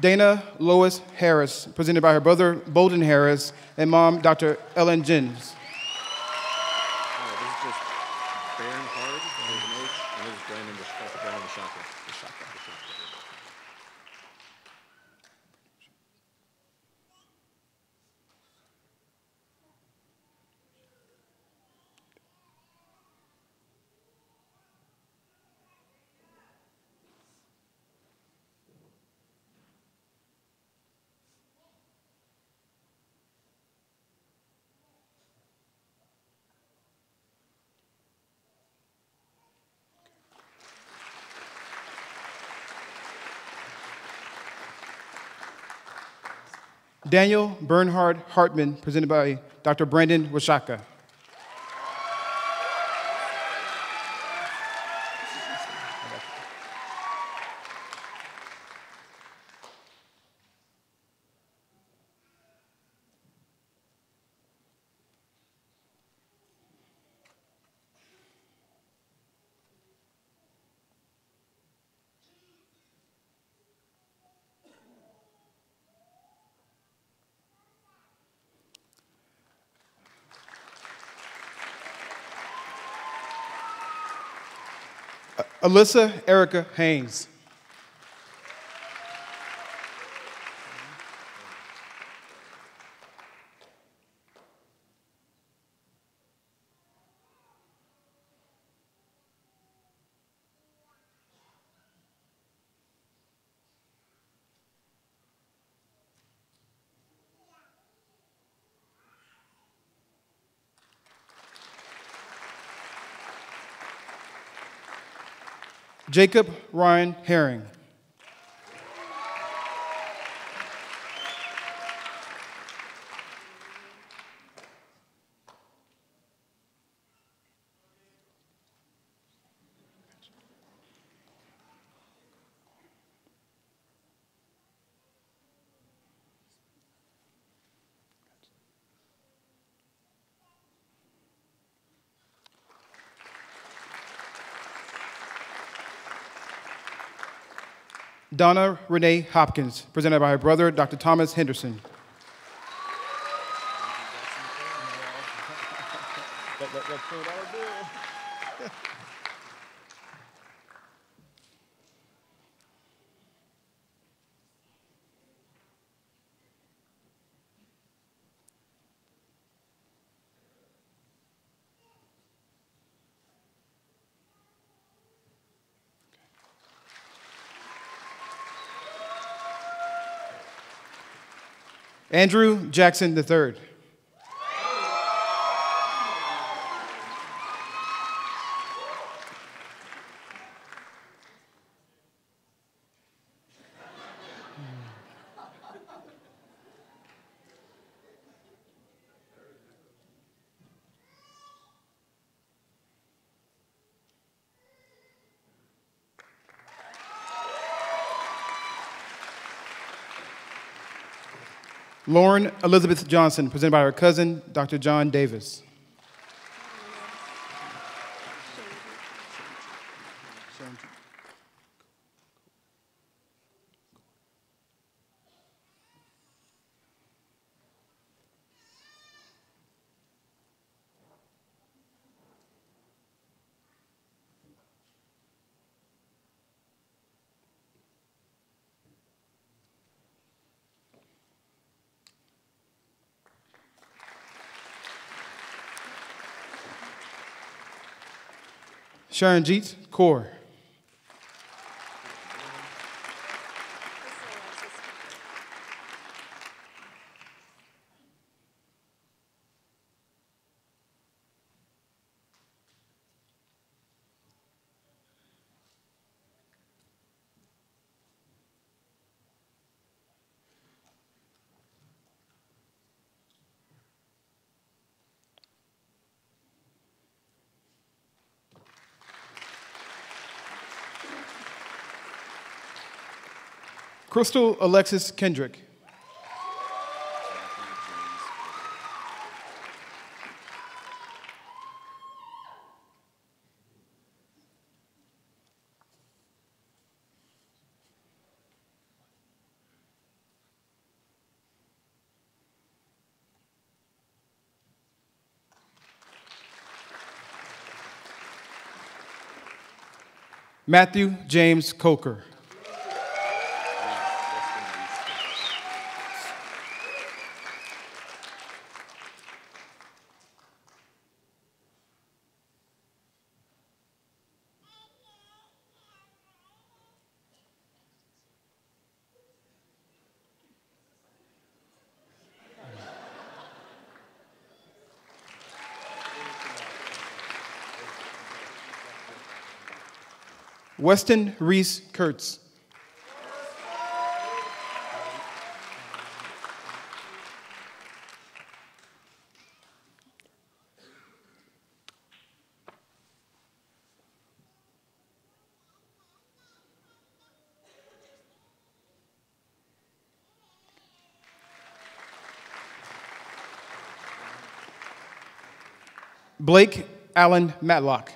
Dana Lois Harris, presented by her brother Bolden Harris and mom Dr. Ellen Jens. Uh, this is just Baron Hard, there's an H, and this is Brandon, Vish- that's Brandon Vishaka. Vishaka, Vishaka. Daniel Bernhard Hartman, presented by Dr. Brandon Washaka. Alyssa Erica Haynes. Jacob Ryan Herring. Donna Renee Hopkins, presented by her brother, Dr. Thomas Henderson. Andrew Jackson III. Lauren Elizabeth Johnson, presented by her cousin, Dr. John Davis. Sharonjeet Kaur. Crystal Alexis Kendrick. Matthew James Coker. Weston Reese Kurtz. Blake Allen Matlock.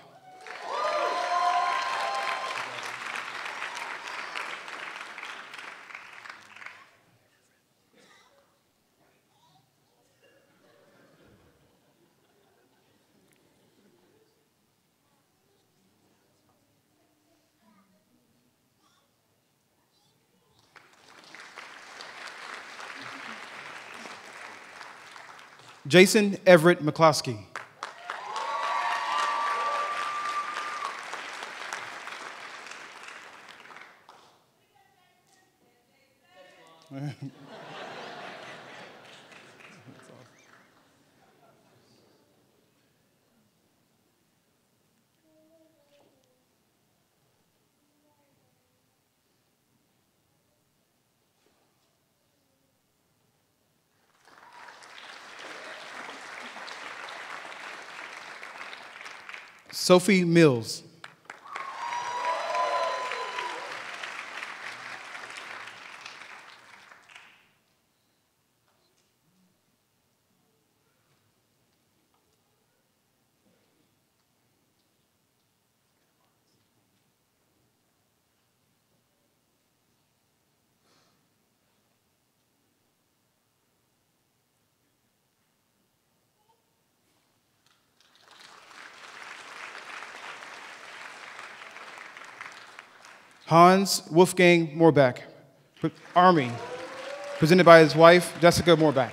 Jason Everett McCloskey. Sophie Mills. Hans Wolfgang Moorbach, Army, presented by his wife, Jessica Moorbach.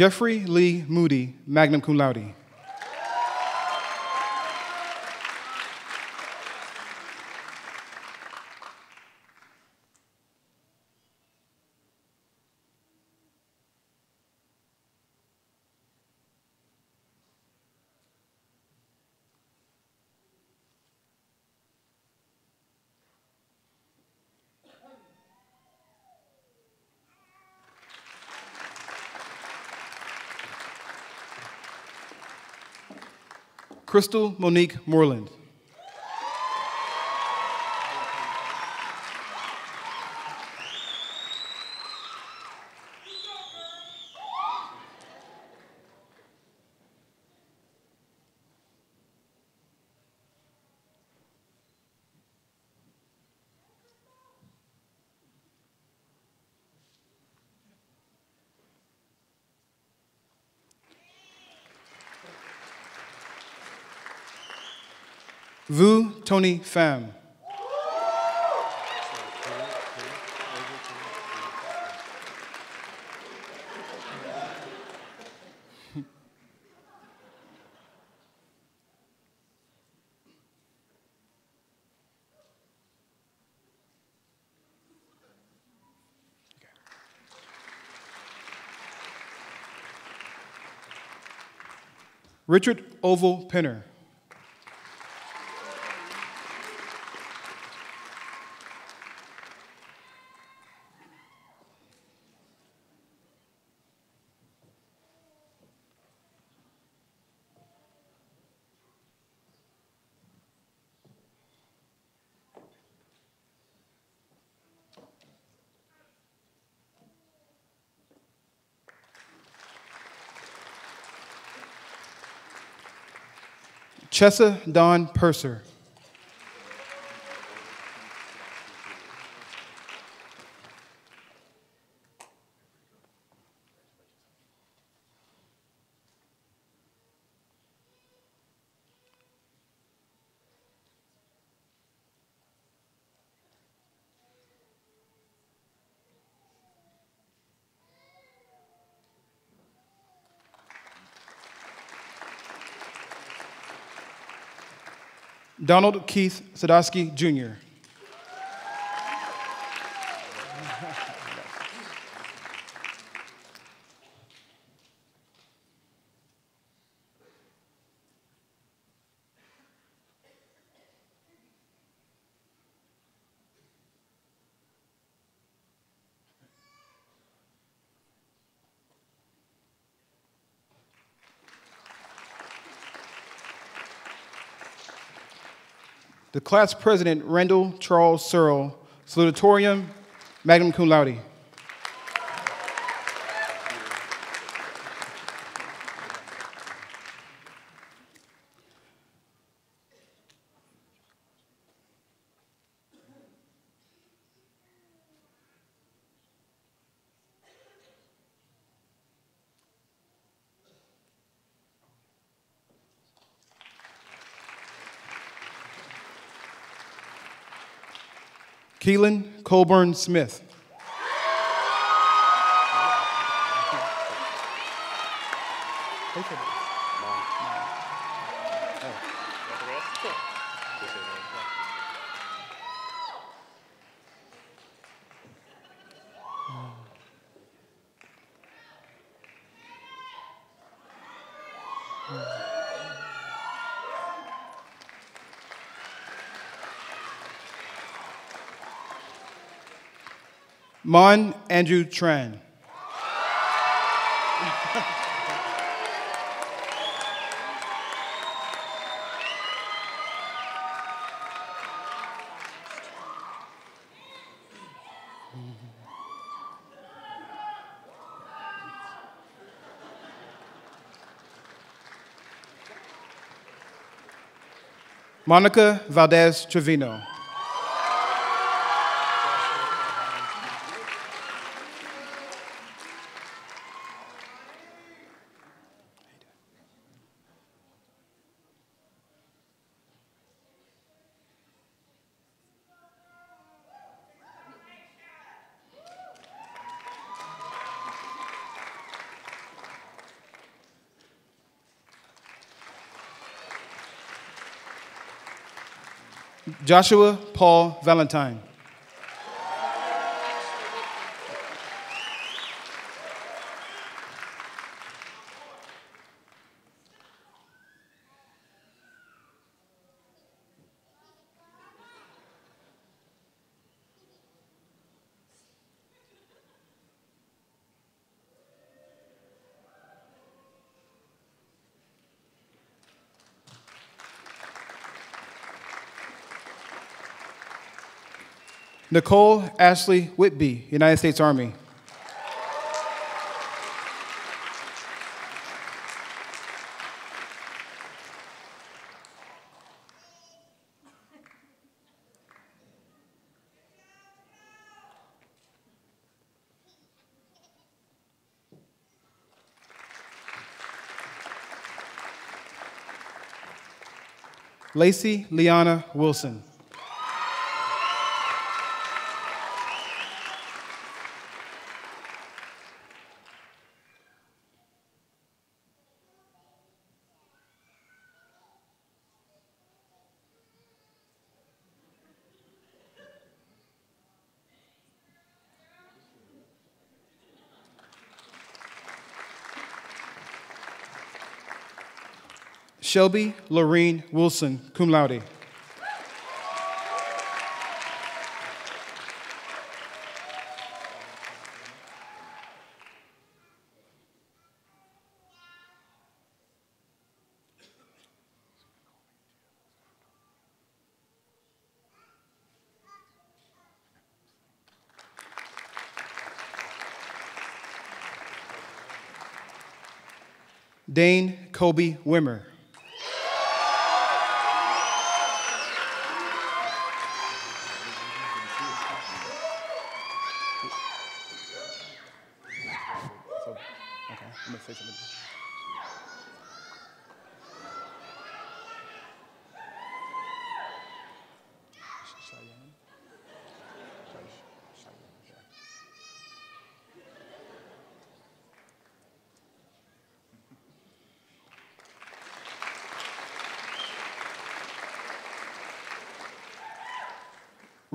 Jeffrey Lee Moody, magna cum laude. Crystal Monique Moreland. Tony Pham. Richard Oval Penner. Chessa Don Purser. Donald Keith Sadowski Jr. the class president, Randall Charles Searle, salutatorian, magna cum laude. Keelan Colburn Smith. Mon Andrew Tran. Monica Valdez Trevino. Joshua Paul Valentine. Nicole Ashley Whitby, United States Army. Lacey Liana Wilson. Shelby Lorene Wilson, cum laude. Dane Kobe Wimmer.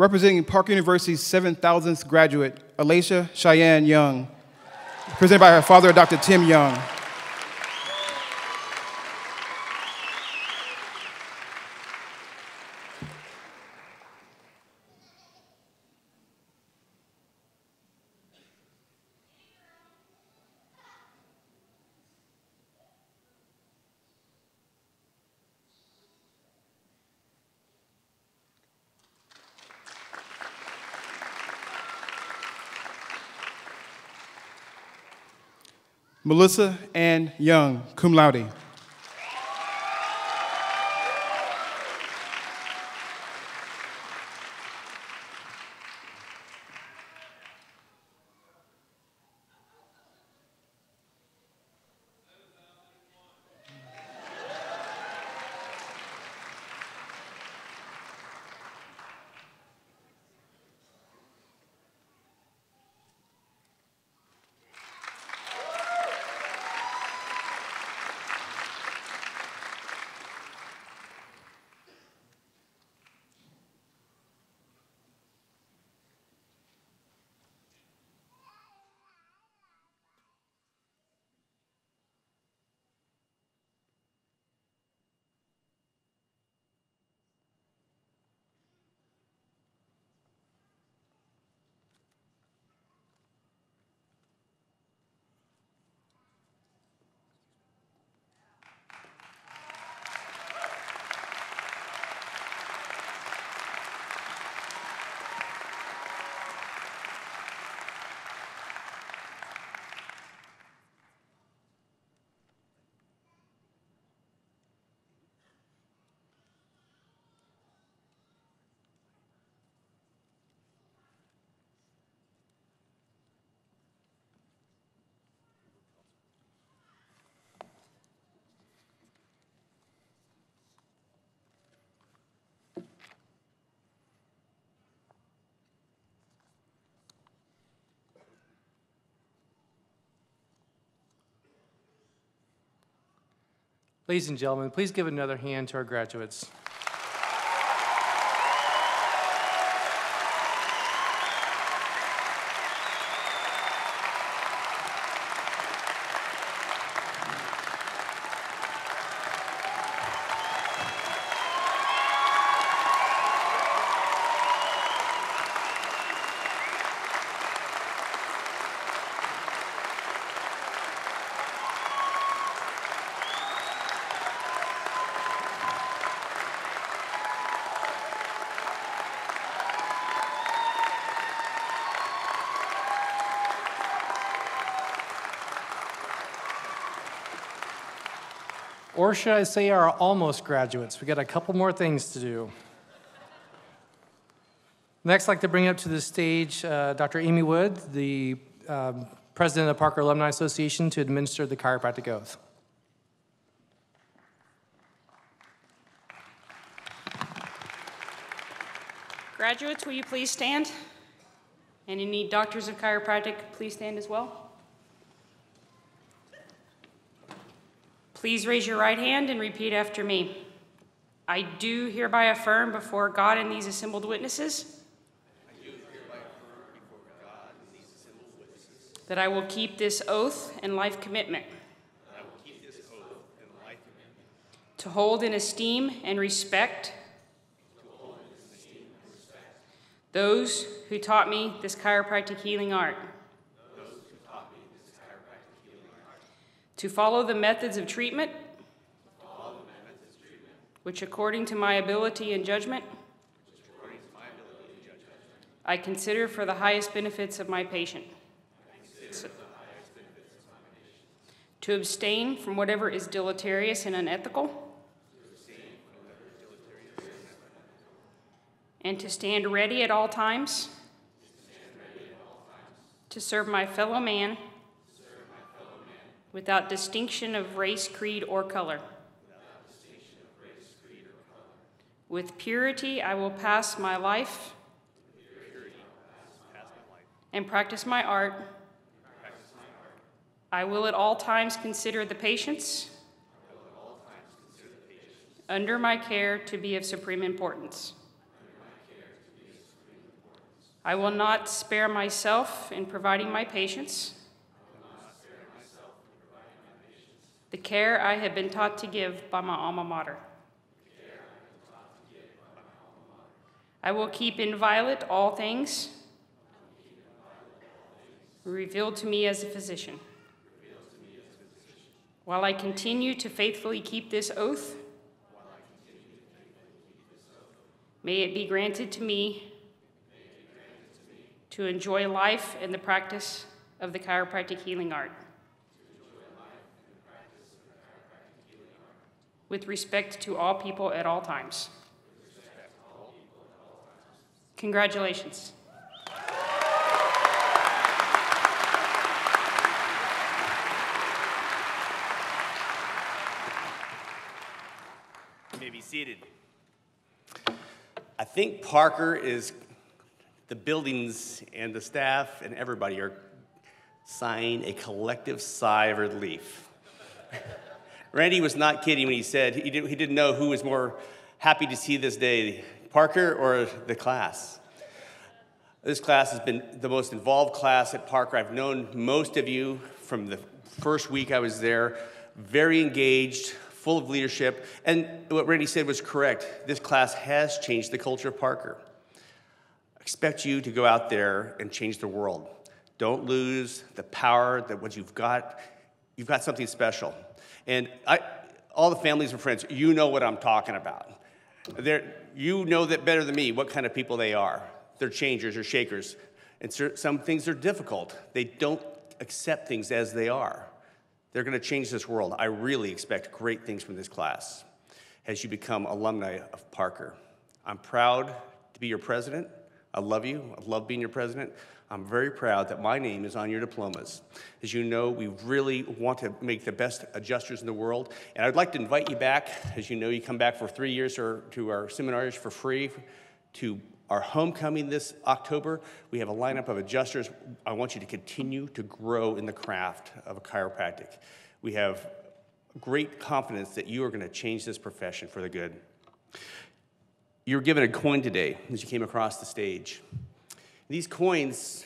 Representing Parker University's 7,000th graduate, Alicia Cheyenne Young, presented by her father, Dr. Tim Young. Melissa Ann Young, cum laude. Ladies and gentlemen, please give another hand to our graduates. Or should I say our almost graduates? We got a couple more things to do. Next, I'd like to bring up to the stage uh, Dr. Amy Wood, the um, president of the Parker Alumni Association, to administer the chiropractic oath. Graduates, will you please stand? And you need doctors of chiropractic, please stand as well. Please raise your right hand and repeat after me. I do hereby affirm before God and these assembled witnesses that I will keep this oath and life commitment to hold in esteem and respect those who taught me this chiropractic healing art. To follow the methods of treatment, which according to my ability and judgment, I consider for the highest benefits of my patient. To abstain from whatever is deleterious and unethical. And to stand ready at all times. To serve my fellow man. Without distinction of race, creed, or color. With purity, I will pass my life and practice my art. I will at all times consider the patients under my care to be of supreme importance. I will not spare myself in providing my patients the care I have been taught to give by my alma mater. I will keep inviolate all things revealed to me as a physician. While I continue to faithfully keep this oath, may it be granted to me to enjoy life in the practice of the chiropractic healing art. With respect to all people at all times. Congratulations. You may be seated. I think Parker is, the buildings and the staff and everybody are sighing a collective sigh of relief. [laughs] Randy was not kidding when he said he, did, he didn't know who was more happy to see this day, Parker or the class. This class has been the most involved class at Parker. I've known most of you from the first week I was there, very engaged, full of leadership. And what Randy said was correct. This class has changed the culture of Parker. I expect you to go out there and change the world. Don't lose the power that what you've got, you've got something special. And I, all the families and friends, you know what I'm talking about. They're, you know that better than me what kind of people they are. They're changers or shakers. And some things are difficult. They don't accept things as they are. They're going to change this world. I really expect great things from this class as you become alumni of Parker. I'm proud to be your president. I love you. I love being your president. I'm very proud that my name is on your diplomas. As you know, we really want to make the best adjusters in the world. And I'd like to invite you back. As you know, you come back for three years or, to our seminars for free to our homecoming this October. We have a lineup of adjusters. I want you to continue to grow in the craft of a chiropractic. We have great confidence that you are going to change this profession for the good. You're given a coin today as you came across the stage. These coins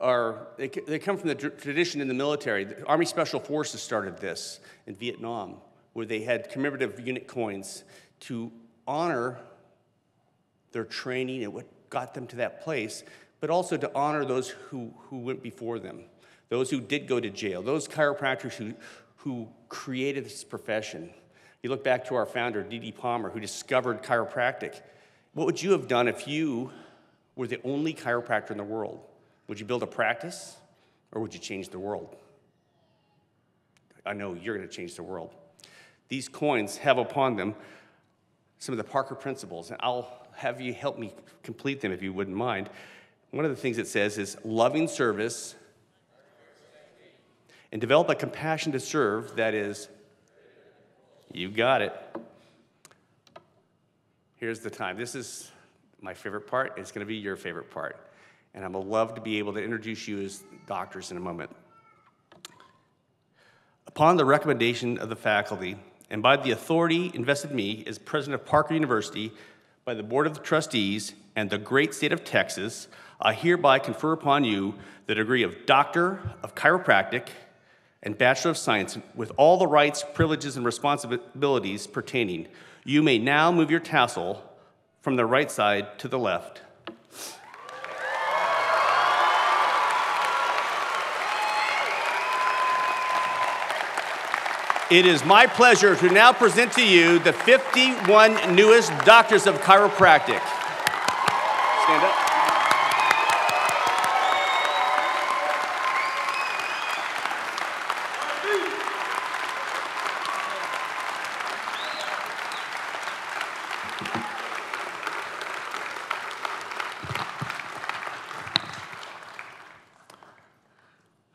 are, they, they come from the tr- tradition in the military. The Army Special Forces started this in Vietnam, where they had commemorative unit coins to honor their training and what got them to that place, but also to honor those who, who went before them, those who did go to jail, those chiropractors who, who created this profession. You look back to our founder, D.D. Palmer, who discovered chiropractic. What would you have done if you were the only chiropractor in the world? Would you build a practice or would you change the world? I know you're going to change the world. These coins have upon them some of the Parker principles, and I'll have you help me complete them if you wouldn't mind. One of the things it says is loving service and develop a compassion to serve that is, you got it. Here's the time. This is my favorite part. It's going to be your favorite part. And I'm going to love to be able to introduce you as doctors in a moment. Upon the recommendation of the faculty and by the authority invested in me as president of Parker University, by the Board of Trustees, and the great state of Texas, I hereby confer upon you the degree of Doctor of Chiropractic and Bachelor of Science with all the rights, privileges, and responsibilities pertaining. You may now move your tassel from the right side to the left. It is my pleasure to now present to you the 51 newest doctors of chiropractic. Stand up.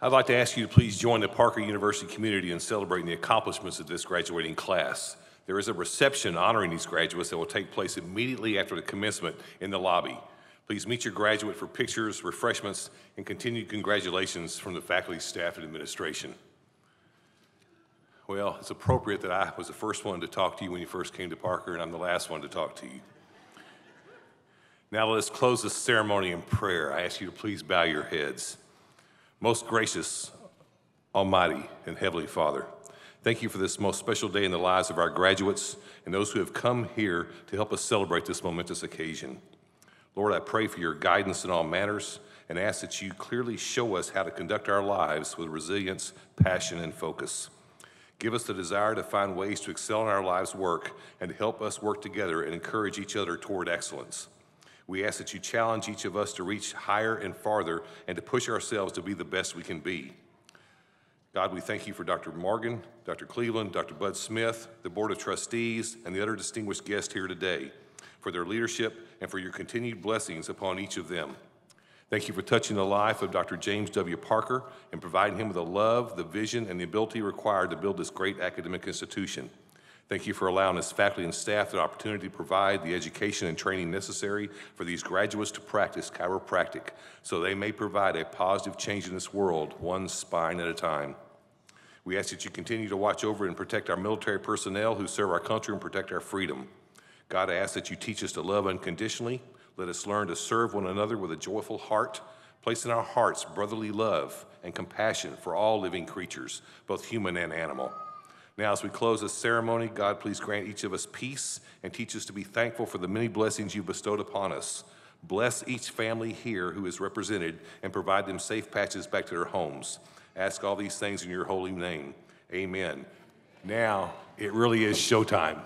I'd like to ask you to please join the Parker University community in celebrating the accomplishments of this graduating class. There is a reception honoring these graduates that will take place immediately after the commencement in the lobby. Please meet your graduate for pictures, refreshments, and continued congratulations from the faculty, staff, and administration. Well, it's appropriate that I was the first one to talk to you when you first came to Parker, and I'm the last one to talk to you. Now let's close this ceremony in prayer. I ask you to please bow your heads. Most gracious, Almighty, and Heavenly Father, thank you for this most special day in the lives of our graduates and those who have come here to help us celebrate this momentous occasion. Lord, I pray for your guidance in all matters and ask that you clearly show us how to conduct our lives with resilience, passion, and focus. Give us the desire to find ways to excel in our lives' work and help us work together and encourage each other toward excellence. We ask that you challenge each of us to reach higher and farther and to push ourselves to be the best we can be. God, we thank you for Dr. Morgan, Dr. Cleveland, Dr. Bud Smith, the Board of Trustees, and the other distinguished guests here today for their leadership and for your continued blessings upon each of them. Thank you for touching the life of Dr. James W. Parker and providing him with the love, the vision, and the ability required to build this great academic institution. Thank you for allowing us faculty and staff the opportunity to provide the education and training necessary for these graduates to practice chiropractic so they may provide a positive change in this world, one spine at a time. We ask that you continue to watch over and protect our military personnel who serve our country and protect our freedom. God, I ask that you teach us to love unconditionally. Let us learn to serve one another with a joyful heart. Place in our hearts brotherly love and compassion for all living creatures, both human and animal. Now, as we close this ceremony, God, please grant each of us peace and teach us to be thankful for the many blessings you've bestowed upon us. Bless each family here who is represented and provide them safe patches back to their homes. Ask all these things in your holy name. Amen. Now, it really is showtime.